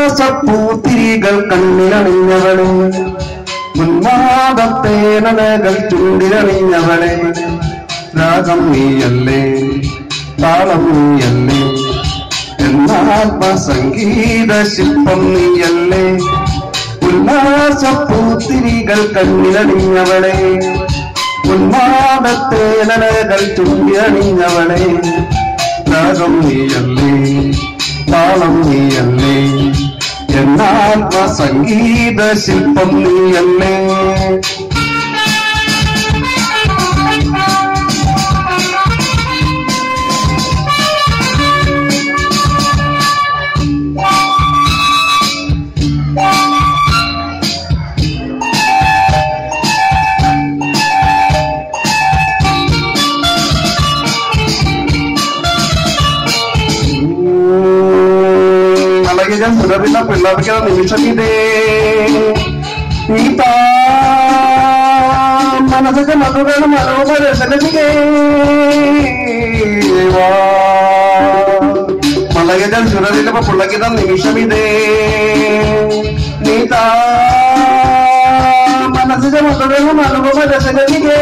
ഉല്ലാസപ്പൂത്തിരികൾ കണ്ണിലണിഞ്ഞവളെ ഉന്മാദത്തേനലകൾ ചുണ്ടിലണിഞ്ഞവളെ. രാഗം നീയല്ലേ താളം നീയല്ലേ എന്നാത്മസംഗീത ശില്പം നീയല്ലേ. ഉല്ലാസപ്പൂത്തിരികൾ കണ്ണിലണിഞ്ഞവളെ. ഉന്മാദത്തേനലകൾ ചുണ്ടിലണിഞ്ഞവളെ. രാഗം നീയല്ലേ താളം നീയല്ലേ എന്നാത്മ സംഗീത ശില്പം നീയല്ലേ అలాగే సురభిల పిల్లలకి నిమిషం ఇదే నీతా మనసుకు మధురణ మనోహర సెలవిగే మలగజం సురభిల పుల్లకిద నిమిషం ఇదే నీతా మనసుకు మధురణ మనోహర సెలవిగే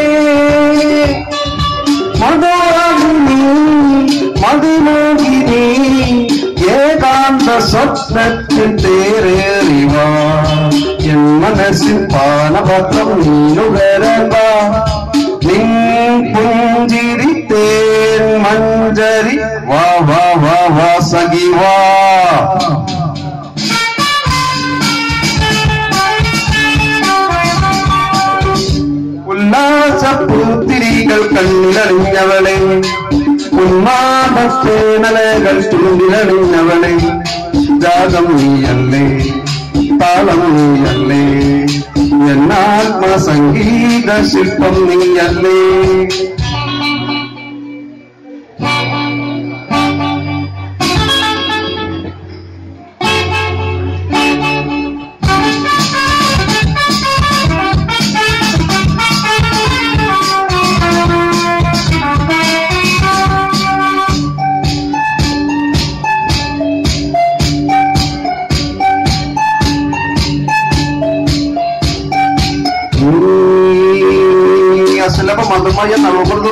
തേറേറിവ എൻ മനസ്സിൽ പാനപത്രം നീനുകരവ നിൻ മഞ്ചരി. വാ വാ വാ വാ സഖിവാ ഉല്ലാസപ്പുത്തിരികൾ കണ്ണിലറിഞ്ഞവളെ കണ്ണിലണിഞ്ഞവളെ. ഉന്മാദത്തേനലകൾ ചുണ്ടിലണിഞ്ഞവളെ. ജാഗം നീയല്ലേ താളം എന്നാത്മ സംഗീത ശില്പം നീയല്ലേ.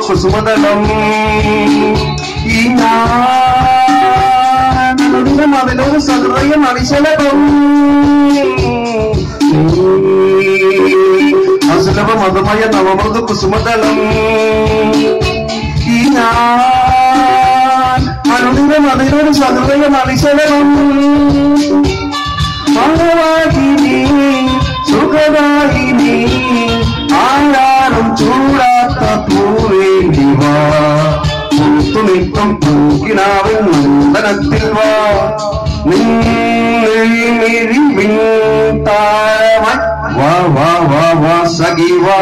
സുസുമതലം ഈ ഞാനും അവനോ സഹൃദയം അവിശലഭം അസുലഭ മതമായ നവമൃത കുസുമതലം. ഈ ഞാൻ അനുദിനം അതിനൊരു സഹൃദയം അവിശലഭം ഭഗവാഗിനി സുഖദാ പൂക്കിനാവിൻ നന്ദനത്തിൽ വാ നിന്നിഴി മിൻതാഴമായി വാ വാ വാ വാ സഖി വാ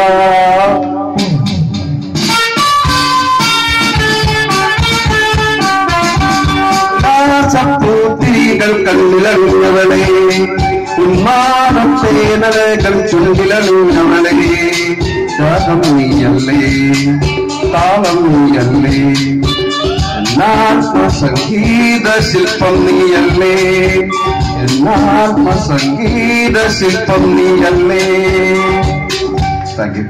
പൂത്തിരികൾ കണ്ണിലണിഞ്ഞവളെ ഉന്മാദത്തേനലകൾ ചുണ്ടിലണിഞ്ഞവളെ രാഗം നീയല്ലേ താളം നീയല്ലേ എന്നാത്മ സംഗീത ശില്പം നീയല്ലേ? എന്നാത്മ സംഗീത ശില്പം നീയല്ലേ? Thank you